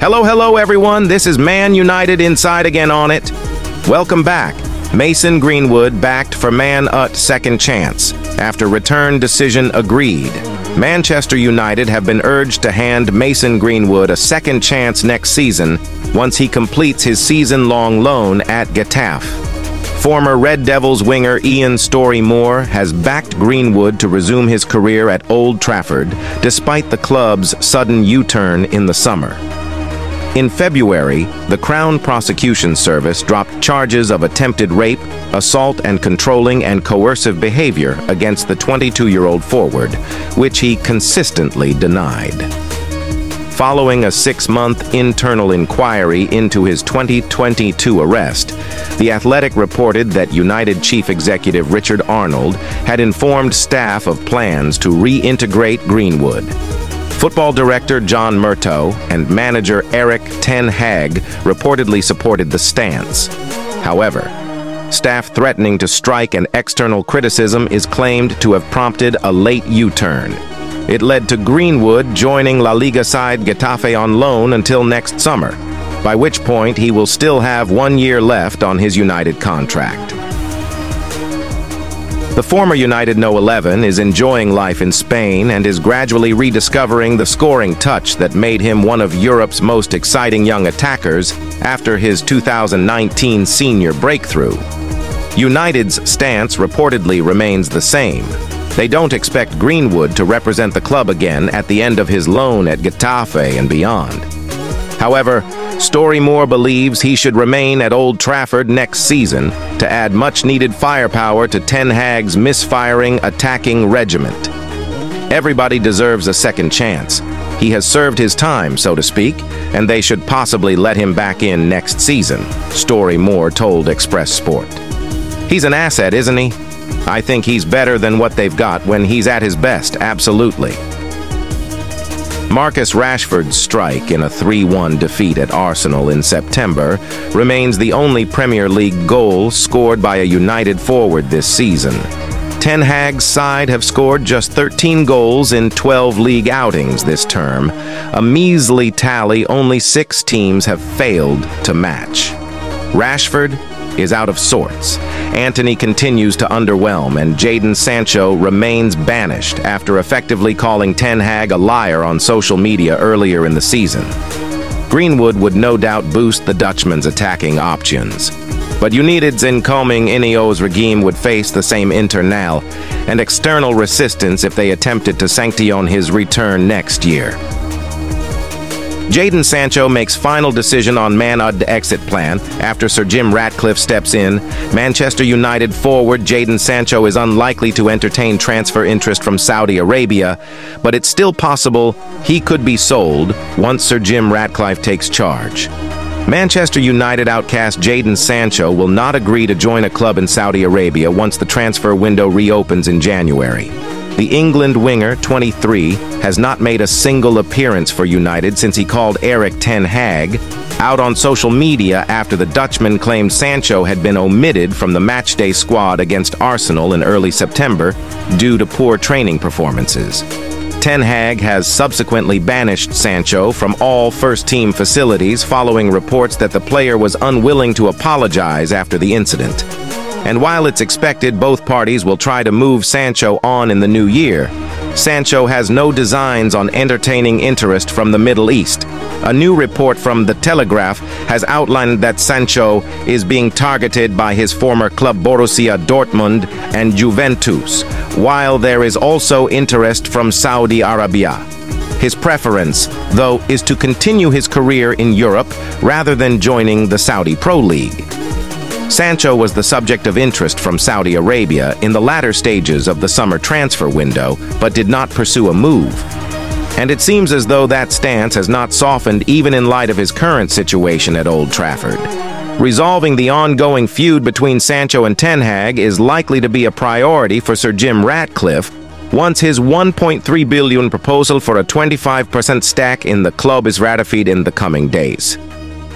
Hello, hello, everyone. This is Man United Inside Again on it. Welcome back. Mason Greenwood backed for Man Ut second chance after return decision agreed. Manchester United have been urged to hand Mason Greenwood a second chance next season once he completes his season-long loan at Getafe. Former Red Devils winger Ian Storey-Moore has backed Greenwood to resume his career at Old Trafford despite the club's sudden U-turn in the summer. In February, the Crown Prosecution Service dropped charges of attempted rape, assault and controlling and coercive behavior against the 22-year-old forward, which he consistently denied. Following a six-month internal inquiry into his 2022 arrest, The Athletic reported that United Chief Executive Richard Arnold had informed staff of plans to reintegrate Greenwood. Football director John Murtough and manager Erik Ten Hag reportedly supported the stance. However, staff threatening to strike and external criticism is claimed to have prompted a late U-turn. It led to Greenwood joining La Liga side Getafe on loan until next summer, by which point he will still have one year left on his United contract. The former United No 11 is enjoying life in Spain and is gradually rediscovering the scoring touch that made him one of Europe's most exciting young attackers after his 2019 senior breakthrough. United's stance reportedly remains the same. They don't expect Greenwood to represent the club again at the end of his loan at Getafe and beyond. However, Storey-Moore believes he should remain at Old Trafford next season to add much-needed firepower to Ten Hag's misfiring attacking regiment. Everybody deserves a second chance. He has served his time, so to speak, and they should possibly let him back in next season, Storey-Moore told Express Sport. He's an asset, isn't he? I think he's better than what they've got when he's at his best, absolutely. Marcus Rashford's strike in a 3-1 defeat at Arsenal in September remains the only Premier League goal scored by a United forward this season. Ten Hag's side have scored just 13 goals in 12 league outings this term, a measly tally only six teams have failed to match. Rashford is out of sorts. Antony continues to underwhelm, and Jadon Sancho remains banished after effectively calling Ten Hag a liar on social media earlier in the season. Greenwood would no doubt boost the Dutchman's attacking options. But United's incoming Ineos regime would face the same internal and external resistance if they attempted to sanction his return next year. Jadon Sancho makes final decision on Man Ud exit plan after Sir Jim Ratcliffe steps in. Manchester United forward Jadon Sancho is unlikely to entertain transfer interest from Saudi Arabia, but it's still possible he could be sold once Sir Jim Ratcliffe takes charge. Manchester United outcast Jadon Sancho will not agree to join a club in Saudi Arabia once the transfer window reopens in January. The England winger, 23, has not made a single appearance for United since he called Erik Ten Hag out on social media after the Dutchman claimed Sancho had been omitted from the matchday squad against Arsenal in early September due to poor training performances. Ten Hag has subsequently banished Sancho from all first-team facilities following reports that the player was unwilling to apologize after the incident. And while it's expected both parties will try to move Sancho on in the new year, Sancho has no designs on entertaining interest from the Middle East. A new report from The Telegraph has outlined that Sancho is being targeted by his former club Borussia Dortmund and Juventus, while there is also interest from Saudi Arabia. His preference, though, is to continue his career in Europe rather than joining the Saudi Pro League. Sancho was the subject of interest from Saudi Arabia in the latter stages of the summer transfer window, but did not pursue a move. And it seems as though that stance has not softened even in light of his current situation at Old Trafford. Resolving the ongoing feud between Sancho and Ten Hag is likely to be a priority for Sir Jim Ratcliffe once his 1.3 billion proposal for a 25% stake in the club is ratified in the coming days.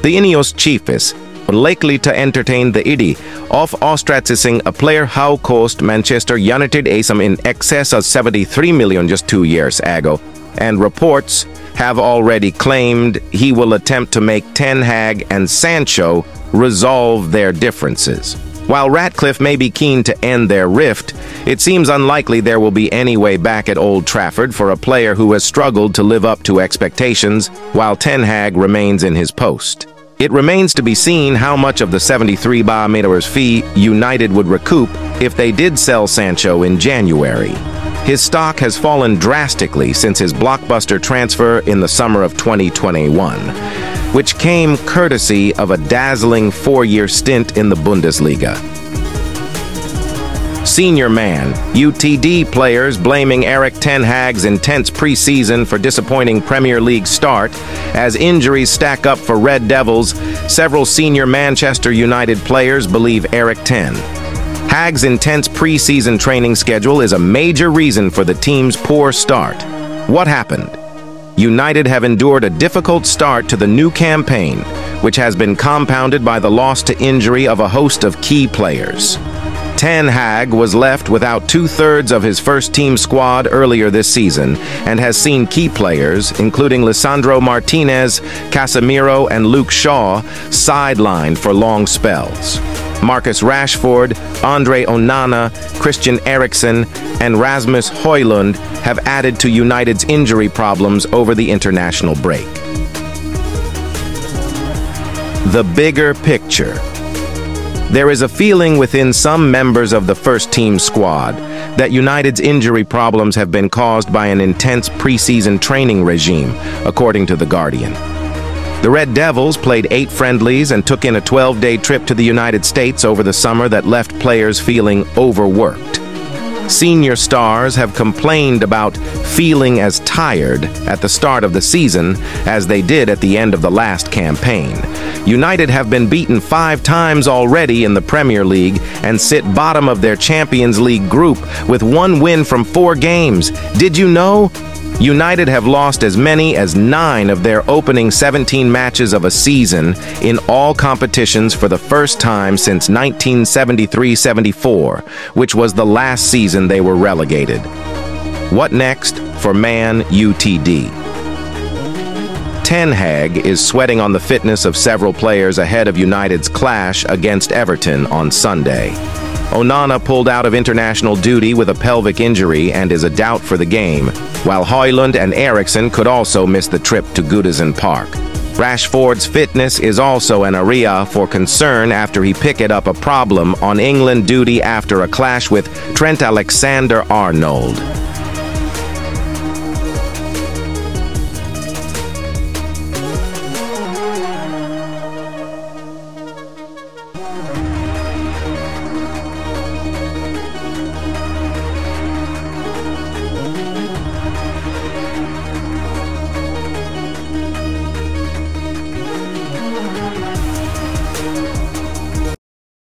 The Ineos chiefess likely to entertain the idea of ostracizing a player how cost Manchester United ASM in excess of 73 million just two years ago, and reports have already claimed he will attempt to make Ten Hag and Sancho resolve their differences. While Ratcliffe may be keen to end their rift, it seems unlikely there will be any way back at Old Trafford for a player who has struggled to live up to expectations while Ten Hag remains in his post. It remains to be seen how much of the 73 bar fee United would recoup if they did sell Sancho in January. His stock has fallen drastically since his blockbuster transfer in the summer of 2021, which came courtesy of a dazzling four-year stint in the Bundesliga. Senior man, UTD players blaming Erik Ten Hag's intense preseason for disappointing Premier League start. As injuries stack up for Red Devils, several senior Manchester United players believe Erik Ten Hag's intense preseason training schedule is a major reason for the team's poor start. What happened? United have endured a difficult start to the new campaign, which has been compounded by the loss to injury of a host of key players. Ten Hag was left without two-thirds of his first-team squad earlier this season and has seen key players, including Lisandro Martinez, Casemiro, and Luke Shaw, sidelined for long spells. Marcus Rashford, Andre Onana, Christian Eriksen, and Rasmus Højlund have added to United's injury problems over the international break. The bigger picture. There is a feeling within some members of the first-team squad that United's injury problems have been caused by an intense preseason training regime, according to The Guardian. The Red Devils played eight friendlies and took in a 12-day trip to the United States over the summer that left players feeling overworked. Senior stars have complained about feeling as tired at the start of the season as they did at the end of the last campaign. United have been beaten five times already in the Premier League and sit bottom of their Champions League group with one win from four games. Did you know? United have lost as many as nine of their opening 17 matches of a season in all competitions for the first time since 1973-74, which was the last season they were relegated. What next for Man UTD? Ten Hag is sweating on the fitness of several players ahead of United's clash against Everton on Sunday. Onana pulled out of international duty with a pelvic injury and is a doubt for the game, while Højlund and Eriksen could also miss the trip to Goodison Park. Rashford's fitness is also an area for concern after he picked up a problem on England duty after a clash with Trent Alexander-Arnold.